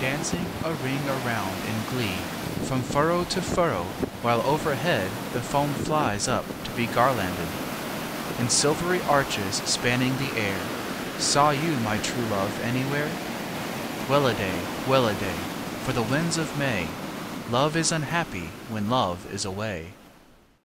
dancing a ring around in glee, from furrow to furrow, while overhead the foam flies up to be garlanded. In silvery arches spanning the air, saw you my true love anywhere? Well a day, well a day, for the winds of May, love is unhappy when love is away.